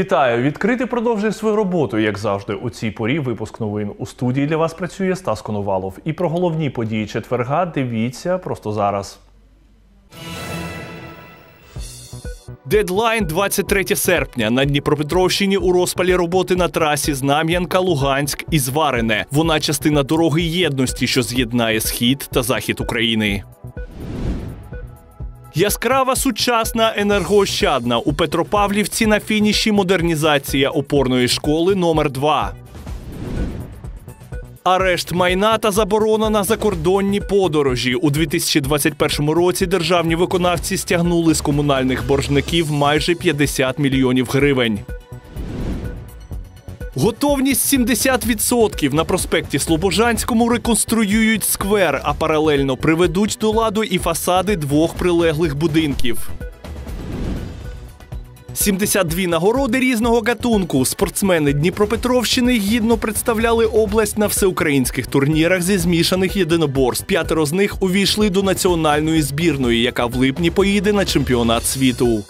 Вітаю! Відкритий продовжує свою роботу, як завжди. У цій порі випуск новин у студії для вас працює Стас Коновалов. І про головні події четверга дивіться просто зараз. Дедлайн 23 серпня на Дніпропетровщині у розпалі роботи на трасі Знам'янка, Луганськ і Зварине. Вона частина дороги єдності, що з'єднає схід та захід України. Яскрава сучасна енергоощадна у Петропавлівці на фініші модернізація опорної школи номер 2 Арешт майна та заборона на закордонні подорожі у 2021 році. Державні виконавці стягнули з комунальних боржників майже 50 мільйонів гривень. Готовність 70%. на проспекті Слобожанському реконструюють сквер, а паралельно приведуть до ладу і фасади двох прилеглих будинків. 72 нагороди різного гатунку. Спортсмени Дніпропетровщини гідно представляли область на всеукраїнських турнірах зі змішаних єдиноборств. П'ятеро з них увійшли до національної збірної, яка в липні поїде на чемпіонат світу.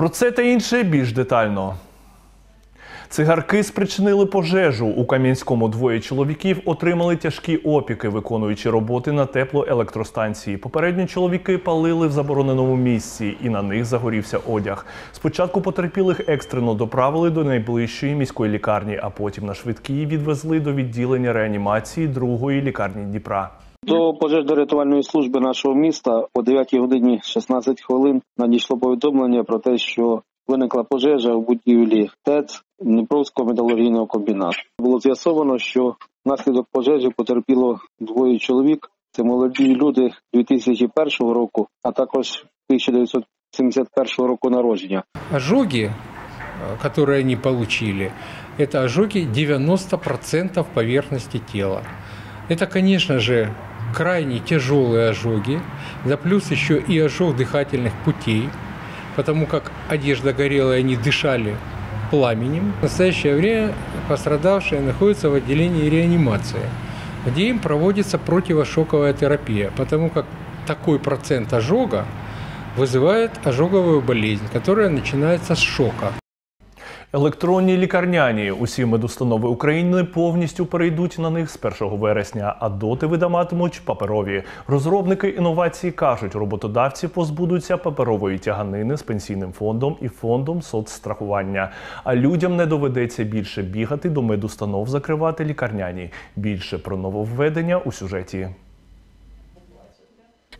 Про це та інше більш детально. Цигарки спричинили пожежу. У Кам'янському двоє чоловіків отримали тяжкі опіки, виконуючи роботи на теплоелектростанції. Попередньо чоловіки палили в забороненому місці, і на них загорівся одяг. Спочатку потерпілих екстрено доправили до найближчої міської лікарні, а потім на швидкій відвезли до відділення реанімації другої лікарні Дніпра. До пожежно-рятувальної служби нашого міста о 9 годині 16 хвилин надійшло повідомлення про те, що виникла пожежа в будівлі ТЕЦ Дніпровського металургійного комбінату. Було з'ясовано, що внаслідок пожежі потерпіло двоє чоловік. Це молоді люди 2001 року, а також 1971 року народження. Ожоги, которые они получили, это ожоги 90% поверхности тела. Это, конечно же, крайне тяжелые ожоги, да плюс еще и ожог дыхательных путей, потому как одежда горела, и они дышали пламенем. В настоящее время пострадавшие находятся в отделении реанимации, где им проводится противошоковая терапия, потому как такой процент ожога вызывает ожоговую болезнь, которая начинается с шока. Електронні лікарняні усі медустанови України повністю перейдуть на них з 1 вересня, а доти видаватимуть паперові. Розробники інновації кажуть, роботодавці позбудуться паперової тяганини з пенсійним фондом і фондом соцстрахування. А людям не доведеться більше бігати до медустанов, закривати лікарняні. Більше про нововведення у сюжеті.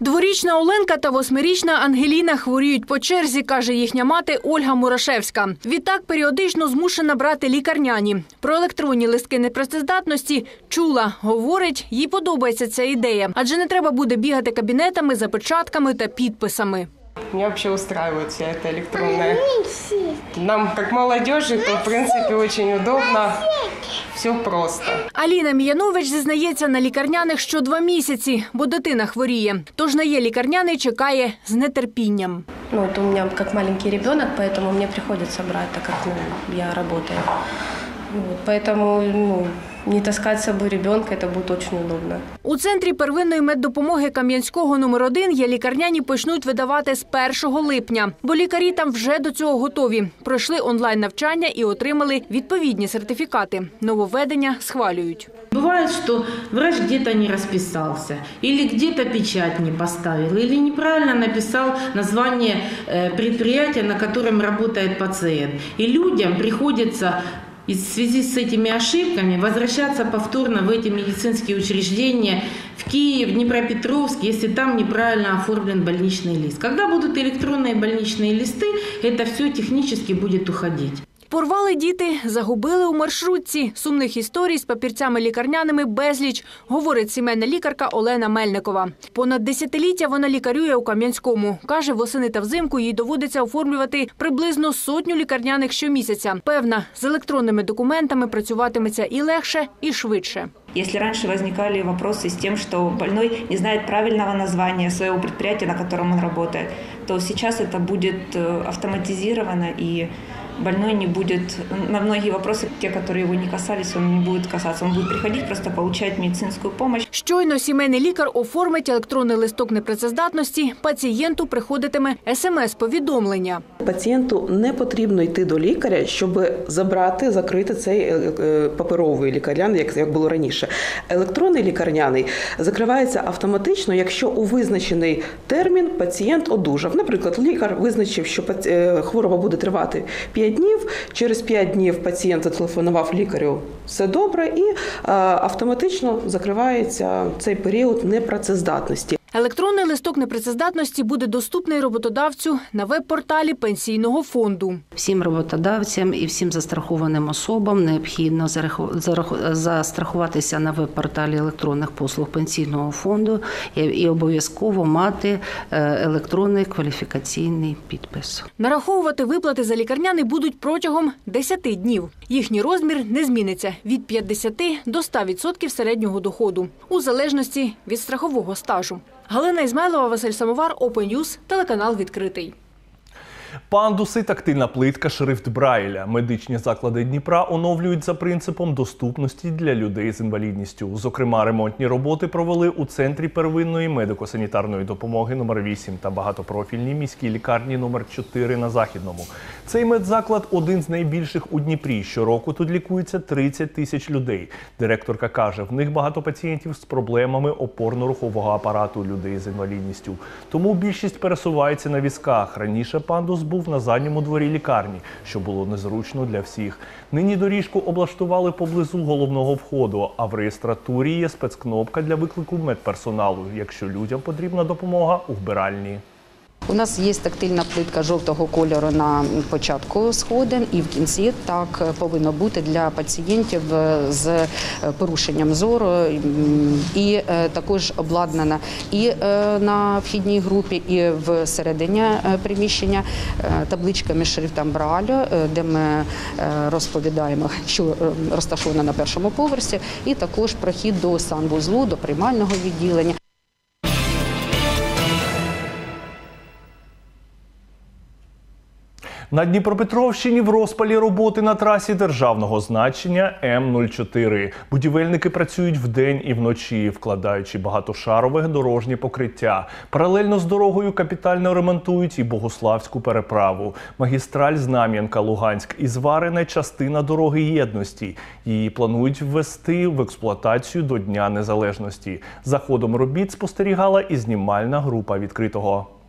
Дворічна Оленка та восьмирічна Ангеліна хворіють по черзі, каже їхня мати Ольга Мурашевська. Відтак періодично змушена брати лікарняні. Про електронні листки непрацездатності чула, говорить, їй подобається ця ідея, адже не треба буде бігати кабінетами за печатками та підписами. Меня вообще устраивает вся эта электронная. Нам, как молодежи, то, в принципе, очень удобно. Все просто. Аліна Міянович зізнається на лікарняних що два місяці, бо дитина хворіє. Тож на є лікарняний чекає з нетерпінням. Ну, вот у меня как маленький ребенок, поэтому мне приходится брать, так как ну, я работаю. Вот, поэтому ну, не таскать с собой ребенка, это будет очень удобно. У центрі первинної меддопомоги Кам'янського номер 1 є лікарняні почнуть видавати з 1 липня, бо лікарі там вже до цього готові. Пройшли онлайн навчання і отримали відповідні сертифікати. Нововведення схвалюють. Бывает, что врач где-то не расписался, или где-то печать не поставил, или неправильно написал название э, предприятия, на котором работает пациент. И людям приходится и в связи с этими ошибками возвращаться повторно в эти медицинские учреждения, в Киев, Днепропетровск, если там неправильно оформлен больничный лист. Когда будут электронные больничные листы, это все технически будет уходить. Порвали діти, загубили у маршрутці. Сумних історій з папірцями лікарняними безліч, говорить сімейна лікарка Олена Мельникова. Понад десятиліття вона лікарює у Кам'янському. Каже, восени та взимку їй доводиться оформлювати приблизно сотню лікарняних щомісяця. Певна, з електронними документами працюватиметься і легше, і швидше. Если раньше возникали вопросы с тем, что больной не знает правильного названия своего предприятия, на котором он работает, то сейчас это будет автоматизировано и больной не будет, на многие вопросы, те, которые его не касались, он не будет касаться. Он будет приходить, просто получать медицинскую помощь. Щойно сімейний лікар оформить електронний листок непрацездатності, пацієнту приходитиме смс-повідомлення. Пацієнту не потрібно йти до лікаря, щоб забрати, закрити цей е, е, паперовий лікарняний, як, як було раніше. Електронний лікарняний закривається автоматично, якщо у визначений термін пацієнт одужав. Наприклад, лікар визначив, що е, хвороба буде тривати 5 днів. Через 5 днів пацієнт зателефонував лікарю, все добре, і е, автоматично закривається цей період непрацездатності. Електронний листок непрацездатності буде доступний роботодавцю на веб-порталі пенсійного фонду. Всім роботодавцям і всім застрахованим особам необхідно застрахуватися на веб-порталі електронних послуг пенсійного фонду і, і обов'язково мати е, електронний кваліфікаційний підпис. Нараховувати виплати за лікарняний будуть протягом 10 днів. Їхній розмір не зміниться від 50 до 100% середнього доходу, у залежності від страхового стажу. Галина Ізмайлова, Василь Самовар, Open телеканал відкритий. Пандуси, тактильна плитка, шрифт Брайля. Медичні заклади Дніпра оновлюють за принципом доступності для людей з інвалідністю. Зокрема, ремонтні роботи провели у центрі первинної медико-санітарної допомоги номер 8 та багатопрофільній міській лікарні номер 4 на західному. Цей медзаклад один з найбільших у Дніпрі. Щороку тут лікується 30 тисяч людей. Директорка каже, в них багато пацієнтів з проблемами опорно-рухового апарату людей з інвалідністю. Тому більшість пересувається на візках. Раніше пандус був на задньому дворі лікарні, що було незручно для всіх. Нині доріжку облаштували поблизу головного входу, а в реєстратурі є спецкнопка для виклику медперсоналу, якщо людям потрібна допомога у вбиральні. У нас є тактильна плитка жовтого кольору на початку сходин, і в кінці так повинно бути для пацієнтів з е, порушенням зору, і е, також обладнана і е, на вхідній групі, і в середині приміщення табличками шрифтом Бралю, е, де ми розповідаємо, що розташовано на першому поверсі, і також прохід до санвузлу, до приймального відділення. На Дніпропетровщині в розпалі роботи на трасі державного значення М04. Будівельники працюють вдень і вночі, вкладаючи багатошарове дорожнє покриття. Паралельно з дорогою капітально ремонтують і Богославську переправу. Магістраль Знам'янка Луганськ і зварене частина дороги єдності. Її планують ввести в експлуатацію до Дня Незалежності. За ходом робіт спостерігала і знімальна група відкритого.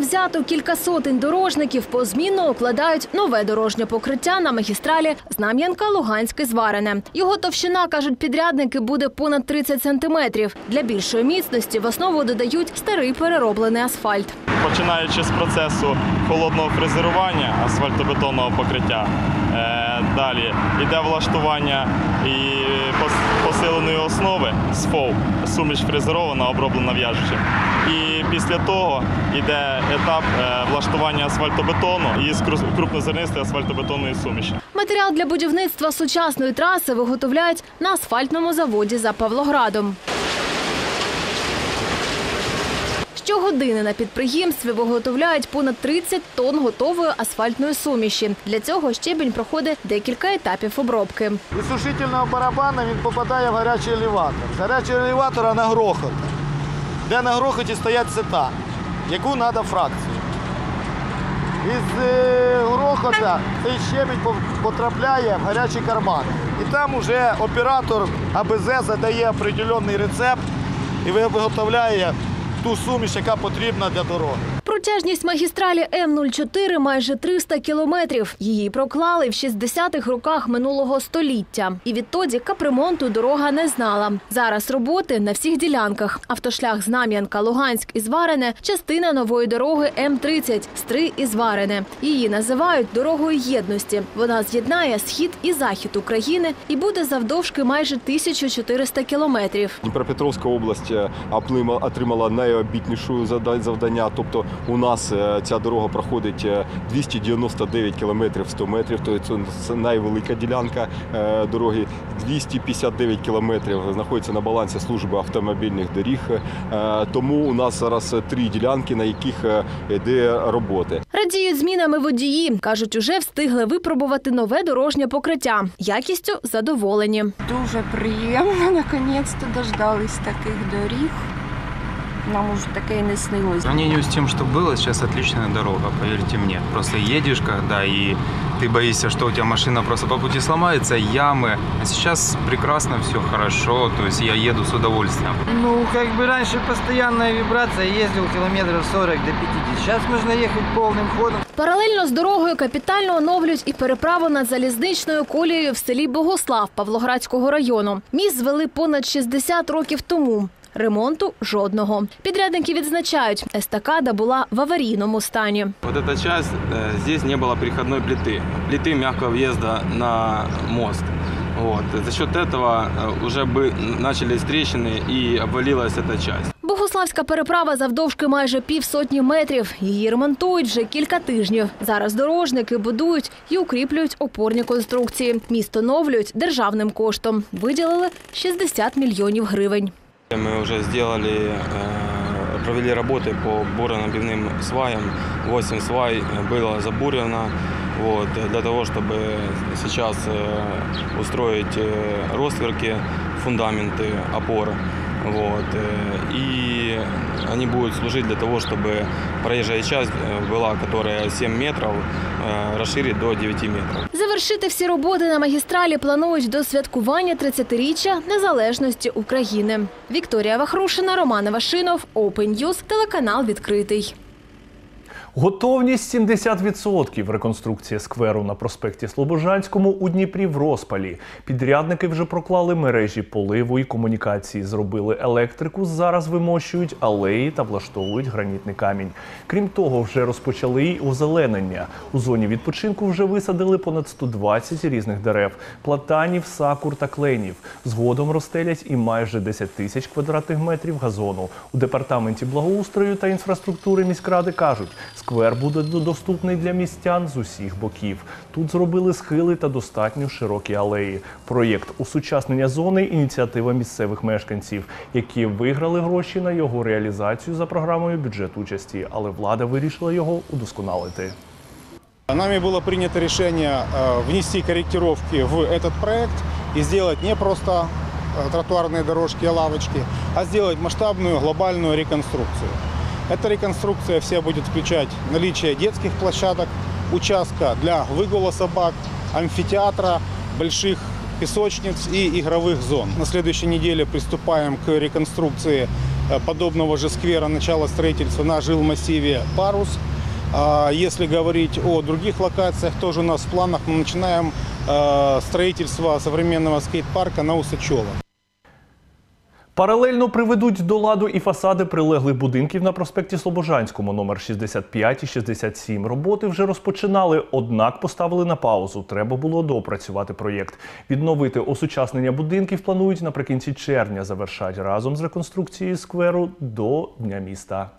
Завзято кілька сотень дорожників позмінно укладають нове дорожнє покриття на магістралі Знам'янка Луганське зварене. Його товщина, кажуть підрядники, буде понад 30 сантиметрів. Для більшої міцності в основу додають старий перероблений асфальт. починаючи з процесу холодного фрезерування асфальтобетонного покриття. Е, Далі йде влаштування і посиленої основи з ФОВ, суміш фрезерована, оброблена в'яжучим. Після того йде етап е, влаштування асфальтобетону і крупнозернистої асфальтобетонної суміші. Матеріал для будівництва сучасної траси виготовляють на асфальтному заводі за Павлоградом. Щогодини на підприємстві виготовляють понад 30 тонн готової асфальтної суміші. Для цього щебінь проходить декілька етапів обробки. Із сушительного барабана він попадає в гарячий елеватор. З гарячого елеватора на грохот, де на грохоті стоять сета, яку треба фракцію. Із е, грохота цей щебінь потрапляє в гарячий карман. І там уже оператор АБЗ задає определений рецепт і виготовляє ту суміш, яка потрібна для дороги. Протяжність магістралі М04 майже 300 кілометрів. Її проклали в 60-х роках минулого століття. І відтоді капремонту дорога не знала. Зараз роботи на всіх ділянках. Автошлях Знам'янка, Луганськ і Зварене – частина нової дороги М30 Стри і Зварене. Її називають дорогою єдності. Вона з'єднає схід і захід України і буде завдовжки майже 1400 кілометрів. Дніпропетровська область е, отримала найобітнішу завдання, тобто У нас е, ця дорога проходить е, 299 кілометрів 100 метрів, тобто це найвелика ділянка е, дороги. 259 кілометрів знаходиться на балансі служби автомобільних доріг. Е, Тому у нас зараз три ділянки, на яких е, йде роботи. Радіють змінами водії. Кажуть, уже встигли випробувати нове дорожнє покриття. Якістю задоволені. Дуже приємно, наконець-то дождались таких доріг Нам уже таке і не снилось. По сравнению с тем, что было, сейчас отличная дорога, поверьте мне. Просто едешь, когда и ты боишься, что у тебя машина просто по пути сломается, ямы. А сейчас прекрасно, все хорошо, то есть я еду с удовольствием. Ну, как бы раньше постоянная вибрация, ездил километров 40 до 50. Сейчас можно ехать полным ходом. Паралельно з дорогою капітально оновлюють і переправу над залізничною колією в селі Богослав Павлоградського району. Міст звели понад 60 років тому. Ремонту жодного. Підрядники відзначають, естакада була в аварійному стані. Вот эта часть, э, здесь не было переходной плиты, плиты мягкого въезда на мост. Вот. За счет этого э, уже бы начались трещины и обвалилась эта часть. Богославська переправа завдовжки майже півсотні метрів. Її ремонтують вже кілька тижнів. Зараз дорожники будують і укріплюють опорні конструкції. Міст оновлюють державним коштом. Виділили 60 мільйонів гривень. Мы уже сделали, э, провели работы по буро-набивным сваям. 8 свай было забурено вот, для того, чтобы сейчас э, устроить э, ростверки, фундаменты, опор. Вот, э, и они будут служить для того, чтобы проезжая часть э, была, которая 7 метров, э, расширить до 9 метров. Завершити всі роботи на магістралі планують до святкування 30-річчя незалежності України. Вікторія Вахрушина, Роман Вашинов, Open News, телеканал відкритий. Готовність 70%. Реконструкція скверу на проспекті Слобожанському у Дніпрі в розпалі. Підрядники вже проклали мережі поливу і комунікації, зробили електрику. Зараз вимощують алеї та влаштовують гранітний камінь. Крім того, вже розпочали й озеленення. У зоні відпочинку вже висадили понад 120 різних дерев, платанів, сакур та кленів. Згодом розстелять і майже 10 тисяч квадратних метрів газону. У департаменті благоустрою та інфраструктури міськради кажуть, сквер буде доступний для містян з усіх боків. Тут зробили схили та достатньо широкі алеї. Проєкт усучаснення зони ініціатива місцевих мешканців, які виграли гроші на його реалізацію за програмою бюджет участі, але влада вирішила його удосконалити. Нами было принято решение э, внести корректировки в этот проект и сделать не просто э, тротуарные дорожки и лавочки, а сделать масштабную глобальную реконструкцию. Эта реконструкция вся будет включать наличие детских площадок, участка для выгула собак, амфитеатра, больших песочниц и игровых зон. На следующей неделе приступаем к реконструкции э, подобного же сквера начала строительства на жилмассиве «Парус». А Если говорить о других локациях, тоже у нас в планах мы начинаем э, строительство современного скейт-парка на Усачева. Паралельно приведуть до ладу і фасади прилеглих будинків на проспекті Слобожанському номер 65 і 67. Роботи вже розпочинали, однак поставили на паузу. Треба було доопрацювати проєкт. Відновити осучаснення будинків планують наприкінці червня. Завершать разом з реконструкцією скверу до Дня міста.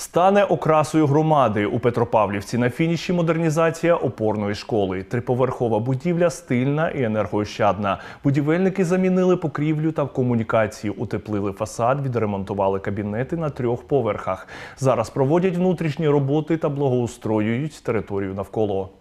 Стане окрасою громади у Петропавлівці на фініші модернізація опорної школи. Триповерхова будівля стильна і енергоощадна. Будівельники замінили покрівлю та комунікації, утеплили фасад, відремонтували кабінети на трьох поверхах. Зараз проводять внутрішні роботи та благоустроюють територію навколо.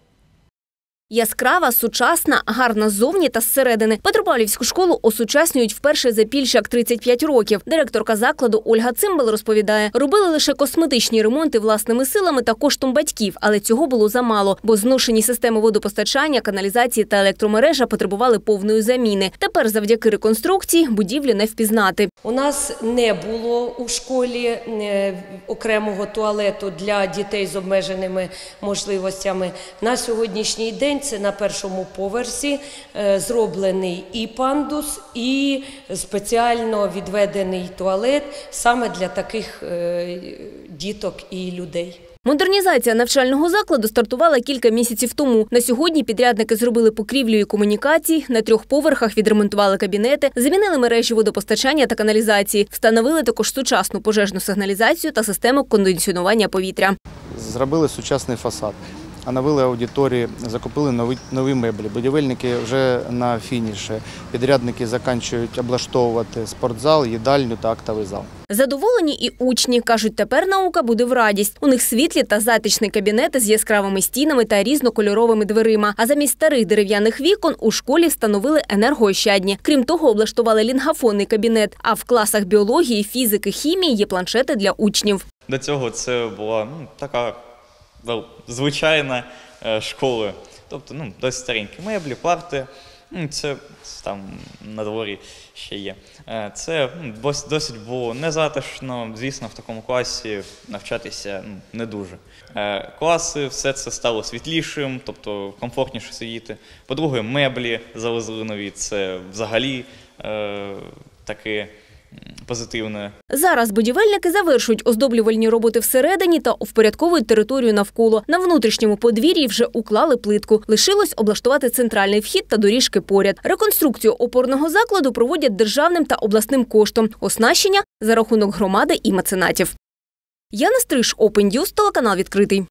Яскрава, сучасна, гарна ззовні та зсередини. Петропавлівську школу осучаснюють вперше за більше як 35 років. Директорка закладу Ольга Цимбал розповідає, робили лише косметичні ремонти власними силами та коштом батьків, але цього було замало, бо зношені системи водопостачання, каналізації та електромережа потребували повної заміни. Тепер, завдяки реконструкції, будівлю не впізнати. У нас не було у школі е, окремого туалету для дітей з обмеженими можливостями. На сьогоднішній день це на першому поверсі е, зроблений і пандус, і спеціально відведений туалет саме для таких е, діток і людей. Модернізація навчального закладу стартувала кілька місяців тому. На сьогодні підрядники зробили покрівлю і комунікації, на трьох поверхах відремонтували кабінети, замінили мережі водопостачання та каналізації, встановили також сучасну пожежну сигналізацію та систему кондиціонування повітря. Зробили сучасний фасад, оновили аудиторії, закупили нові, нові меблі. Будівельники вже на фініші. Підрядники закінчують облаштовувати спортзал, їдальню та актовий зал. Задоволені і учні кажуть, тепер наука буде в радість. У них світлі та затишні кабінети з яскравими стінами та різнокольоровими дверима. А замість старих дерев'яних вікон у школі встановили енергоощадні. Крім того, облаштували лінгафонний кабінет. А в класах біології, фізики, хімії є планшети для учнів. До цього це була ну, така звичайна е, школа. Тобто ну, досить старенькі меблі, парти. Ну, Це там на дворі ще є. Е, Це ну, досить було незатишно. Звісно, в такому класі навчатися ну, не дуже. Е, Класи, все це стало світлішим, тобто комфортніше сидіти. По-друге, меблі завезли нові. Це взагалі таке позитивне. Зараз будівельники завершують оздоблювальні роботи всередині та впорядковують територію навколо. На внутрішньому подвір'ї вже уклали плитку. Лишилось облаштувати центральний вхід та доріжки поряд. Реконструкцію опорного закладу проводять державним та обласним коштом. Оснащення за рахунок громади і меценатів. Яна Стриж, News, телеканал відкритий.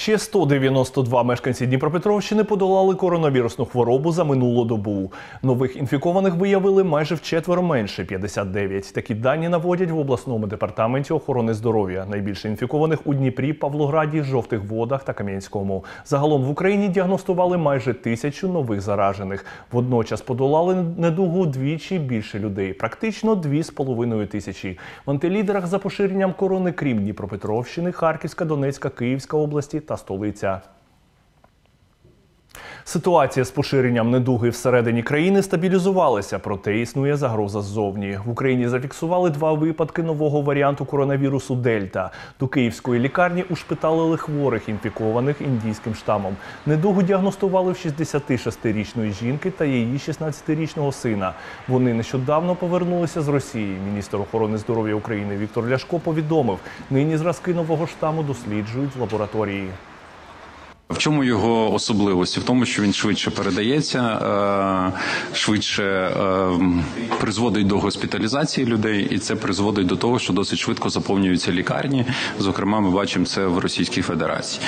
Ще 192 мешканці Дніпропетровщини подолали коронавірусну хворобу за минулу добу. Нових інфікованих виявили майже вчетверо менше 59. Такі дані наводять в обласному департаменті охорони здоров'я. Найбільше інфікованих у Дніпрі, Павлограді, Жовтих Водах та Кам'янському. Загалом в Україні діагностували майже тисячу нових заражених. Водночас подолали недугу двічі більше людей, практично дві з половиною тисячі. В антилідерах за поширенням корони, крім Дніпропетровщини, Харківська, Донецька, Київська області та столиця. Ситуація з поширенням недуги всередині країни стабілізувалася, проте існує загроза ззовні. В Україні зафіксували два випадки нового варіанту коронавірусу Дельта. До київської лікарні ушпиталили хворих, інфікованих індійським штамом. Недугу діагностували в 66-річної жінки та її 16-річного сина. Вони нещодавно повернулися з Росії. Міністр охорони здоров'я України Віктор Ляшко повідомив, нині зразки нового штаму досліджують в лабораторії. В чому його особливості? В тому, що він швидше передається, е, швидше е, призводить до госпіталізації людей, і це призводить до того, що досить швидко заповнюються лікарні. Зокрема, ми бачимо це в Російській Федерації.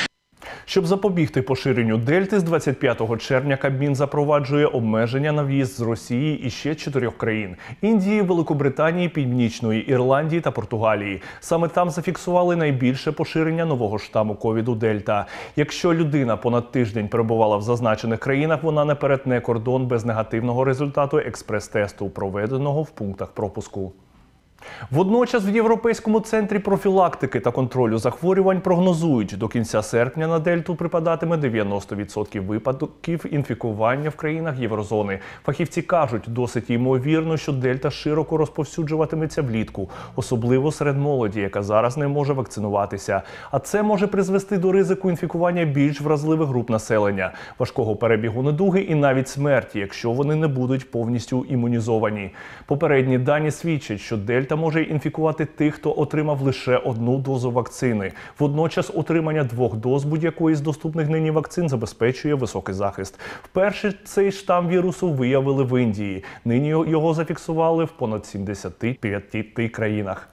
Щоб запобігти поширенню дельти, з 25 червня Кабмін запроваджує обмеження на в'їзд з Росії і ще чотирьох країн: Індії, Великобританії, Північної Ірландії та Португалії. Саме там зафіксували найбільше поширення нового штаму ковіду Дельта. Якщо людина понад тиждень перебувала в зазначених країнах, вона не перетне кордон без негативного результату експрес-тесту, проведеного в пунктах пропуску. Водночас в Європейському центрі профілактики та контролю захворювань прогнозують, до кінця серпня на дельту припадатиме 90% випадків інфікування в країнах Єврозони. Фахівці кажуть, досить ймовірно, що дельта широко розповсюджуватиметься влітку, особливо серед молоді, яка зараз не може вакцинуватися. А це може призвести до ризику інфікування більш вразливих груп населення, важкого перебігу недуги і навіть смерті, якщо вони не будуть повністю імунізовані. Попередні дані свідчать, що дельта може інфікувати тих, хто отримав лише одну дозу вакцини. Водночас отримання двох доз будь-якої з доступних нині вакцин забезпечує високий захист. Вперше цей штам вірусу виявили в Індії. Нині його зафіксували в понад 75 країнах.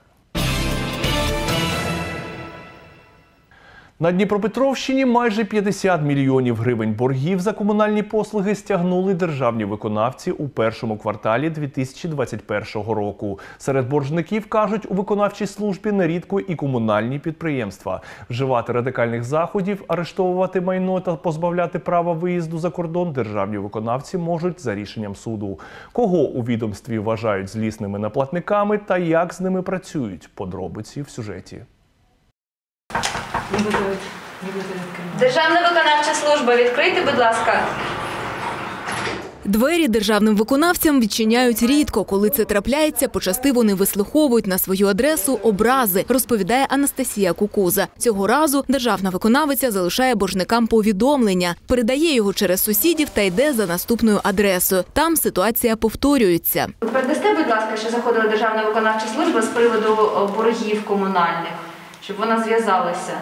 На Дніпропетровщині майже 50 мільйонів гривень боргів за комунальні послуги стягнули державні виконавці у першому кварталі 2021 року. Серед боржників кажуть, у виконавчій службі нерідко і комунальні підприємства. Вживати радикальних заходів, арештовувати майно та позбавляти права виїзду за кордон державні виконавці можуть за рішенням суду. Кого у відомстві вважають злісними неплатниками та як з ними працюють? Подробиці в сюжеті. Державна виконавча служба, відкрийте, будь ласка. Двері державним виконавцям відчиняють рідко. Коли це трапляється, почасти вони вислуховують на свою адресу образи, розповідає Анастасія Кукуза. Цього разу державна виконавиця залишає боржникам повідомлення, передає його через сусідів та йде за наступною адресою. Там ситуація повторюється. Передасте, будь ласка, що заходила Державна виконавча служба з приводу боргів комунальних, щоб вона зв'язалася.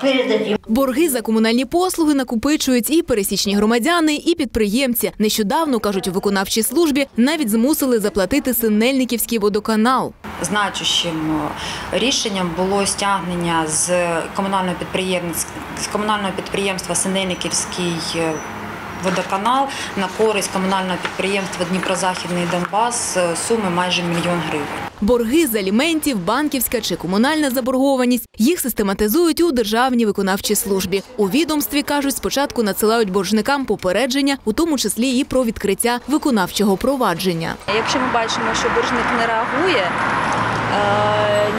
Борги за комунальні послуги накопичують і пересічні громадяни, і підприємці. Нещодавно кажуть у виконавчій службі, навіть змусили заплатити Синельниківський водоканал. Значущим рішенням було стягнення з комунального підприємства, з комунального підприємства Синельниківський е, водоканал на користь комунального підприємства Дніпрозахідний Донбас суми майже мільйон гривень. Борги з аліментів, банківська чи комунальна заборгованість їх систематизують у державній виконавчій службі. У відомстві кажуть, спочатку надсилають боржникам попередження, у тому числі і про відкриття виконавчого провадження. Якщо ми бачимо, що боржник не реагує,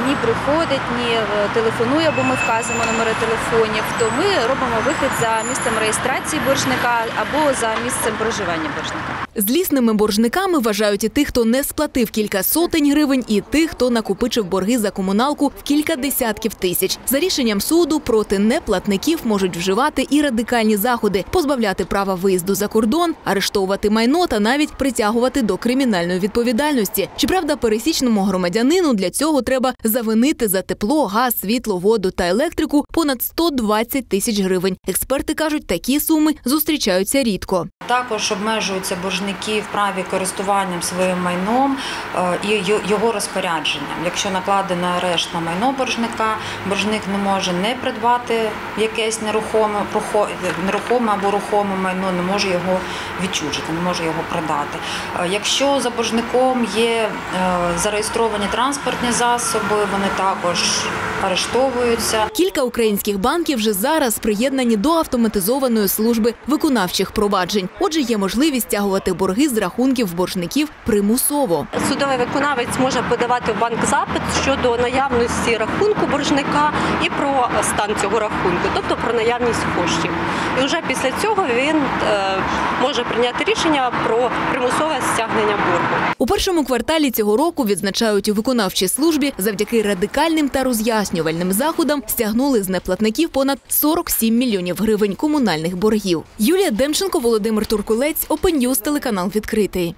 ні приходить, ні е, телефонує, бо ми вказуємо номери телефонів, то ми робимо вихід за місцем реєстрації боржника або за місцем проживання боржника. Злісними боржниками вважають і тих, хто не сплатив кілька сотень гривень, і тих, хто накопичив борги за комуналку в кілька десятків тисяч. За рішенням суду проти неплатників можуть вживати і радикальні заходи, позбавляти права виїзду за кордон, арештовувати майно та навіть притягувати до кримінальної відповідальності. Щоправда, пересічному громадянину для цього треба завинити за тепло, газ, світло, воду та електрику понад 120 тисяч гривень. Експерти кажуть, такі суми зустрічаються рідко. Також обмежуються боржники в праві користуванням своїм майном е, і його розпорядженням. Якщо накладено арешт на майно боржника, боржник не може не придбати якесь нерухоме, рухо- нерухоме або рухоме майно, не може його відчужити, не може його продати. Е, Якщо за боржником є е, зареєстровані транспортні засоби, вони також арештовуються. Кілька українських банків вже зараз приєднані до автоматизованої служби виконавчих проваджень. Отже, є можливість стягувати борги з рахунків боржників примусово. Судовий виконавець може подавати в банк запит щодо наявності рахунку боржника і про стан цього рахунку, тобто про наявність коштів. І вже після цього він е, може прийняти рішення про примусове стягнення боргу. У першому кварталі цього року відзначають у виконавчій службі завдяки радикальним та роз'яснювальним заходам стягнули з неплатників понад 47 мільйонів гривень комунальних боргів. Юлія Демченко, Володимир Туркулець, News, телеканал відкритий.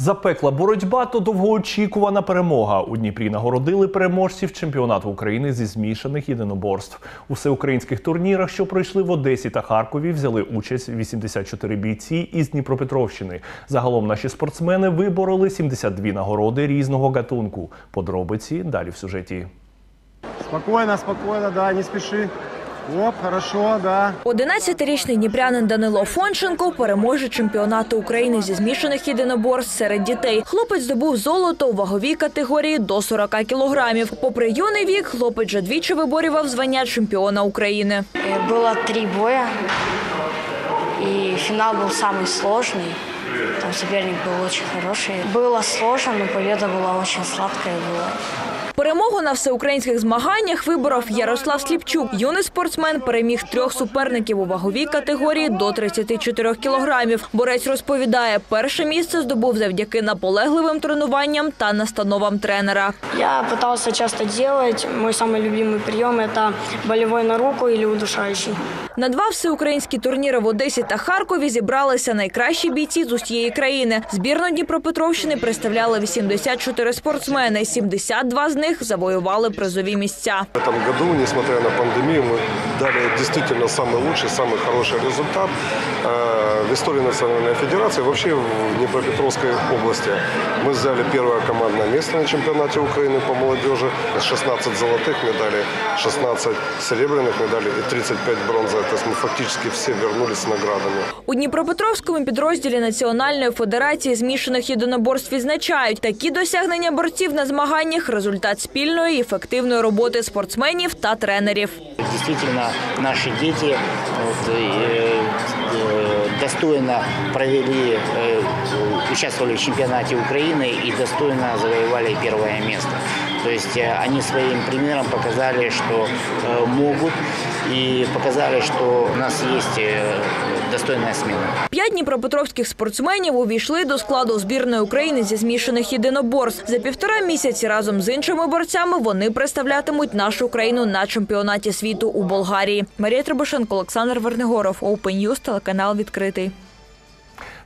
Запекла боротьба то довгоочікувана перемога. У Дніпрі нагородили переможців чемпіонату України зі змішаних єдиноборств. У всеукраїнських турнірах, що пройшли в Одесі та Харкові, взяли участь 84 бійці із Дніпропетровщини. Загалом наші спортсмени вибороли 72 нагороди різного гатунку. Подробиці далі в сюжеті. Спокойно, спокойно, да, не спеши. Оп, хорошо, да. 11-річний дніпрянин Данило Фонченко переможе чемпіонату України зі змішаних єдиноборств серед дітей. Хлопець здобув золото у ваговій категорії до 40 кілограмів. Попри юний вік, хлопець вже двічі виборював звання чемпіона України. Было три боя, и финал был самый сложный. Там соперник был очень хороший. Было сложно, но победа была очень сладкая. Была. Перемогу на всеукраїнських змаганнях виборов Ярослав Сліпчук. Юний спортсмен переміг трьох суперників у ваговій категорії до 34 кілограмів. Борець розповідає, перше місце здобув завдяки наполегливим тренуванням та настановам тренера. Я пытался часто делать. Мой самый любимый прием – это болевой на руку или удушающий. На два всеукраїнські турніри в Одесі та Харкові зібралися найкращі бійці з усієї країни. Збірну Дніпропетровщини представляли 84 спортсмени. 72 з них завоювали призові місця. В этом году, несмотря на пандемию, мы дали действительно самый лучший, самый хороший результат э, в истории Национальной Федерации, вообще в Днепропетровской области. Мы взяли первое командное место на чемпионате Украины по молодежи, 16 золотых медалей, 16 серебряных медалей и 35 бронзовых. То есть мы фактически все вернулись с наградами. У Дніпропетровському підрозділі Національної федерації змішаних єдиноборств відзначають такі досягнення борців на змаганнях результат спільної і ефективної роботи спортсменів та тренерів. Действительно, наши дети вот, э, э, достойно провели, э, участвовали в чемпионате Украины и достойно завоевали первое место. То есть э, они своим примером показали, что э, могут и показали, что у нас есть э, достойная смена. П'ять дніпропетровських спортсменів увійшли до складу збірної України зі змішаних єдиноборств. За півтора місяці разом з іншими борцями вони представлятимуть нашу країну на чемпіонаті світу у Болгарії. Марія Требушенко, Олександр Вернигоров, Open News, телеканал відкритий.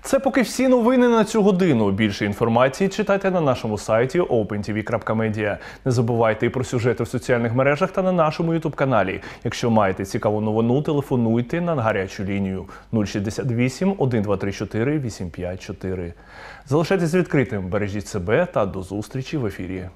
Це поки всі новини на цю годину. Більше інформації читайте на нашому сайті opentv.media. Не забувайте і про сюжети в соціальних мережах та на нашому ютуб каналі. Якщо маєте цікаву новину, телефонуйте на гарячу лінію 068 1234 854. Залишайтесь відкритим, бережіть себе та до зустрічі в ефірі.